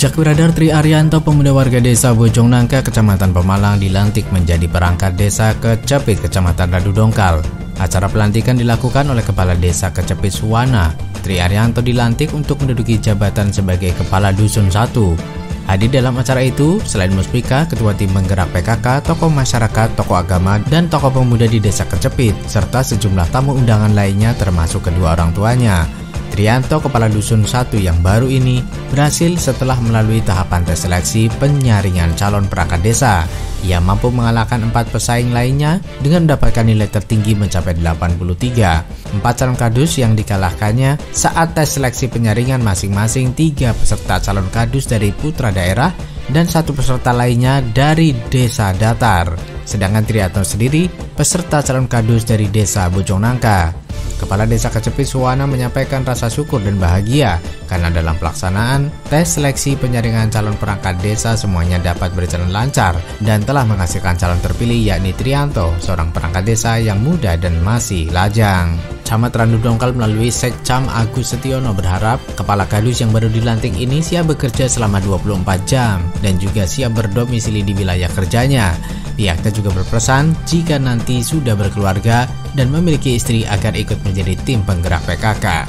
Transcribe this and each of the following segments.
Jakwiradar Tri Arianto, pemuda warga desa Bojong Nangka, Kecamatan Pemalang, dilantik menjadi perangkat desa Kecepit, Kecamatan Radu Dongkal. Acara pelantikan dilakukan oleh Kepala Desa Kecepit Suwana. Tri Arianto dilantik untuk menduduki jabatan sebagai Kepala Dusun 1. Hadir dalam acara itu, selain Muspika, Ketua Tim Penggerak PKK, tokoh masyarakat, tokoh agama, dan tokoh pemuda di Desa Kecepit, serta sejumlah tamu undangan lainnya termasuk kedua orang tuanya. Trianto, kepala dusun satu yang baru ini, berhasil setelah melalui tahapan tes seleksi penyaringan calon perangkat desa. Ia mampu mengalahkan empat pesaing lainnya dengan mendapatkan nilai tertinggi mencapai 83. Empat calon kadus yang dikalahkannya saat tes seleksi penyaringan masing-masing tiga peserta calon kadus dari putra daerah dan satu peserta lainnya dari desa datar. Sedangkan Trianto sendiri peserta calon kadus dari desa Bojongnangka. Kepala Desa Kecepit Suwana menyampaikan rasa syukur dan bahagia karena dalam pelaksanaan tes seleksi penyaringan calon perangkat desa semuanya dapat berjalan lancar dan telah menghasilkan calon terpilih yakni Trianto, seorang perangkat desa yang muda dan masih lajang. Camat Randu Dongkal melalui Sekcam Agus Setiono berharap kepala kadus yang baru dilantik ini siap bekerja selama 24 jam dan juga siap berdomisili di wilayah kerjanya. Pihaknya juga berpesan jika nanti sudah berkeluarga dan memiliki istri agar ikut menjadi tim penggerak PKK.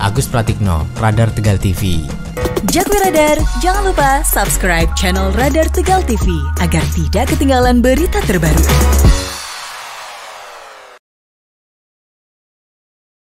Agus Pratikno, Radar Tegal TV. Jakwi Radar, jangan lupa subscribe channel Radar Tegal TV agar tidak ketinggalan berita terbaru.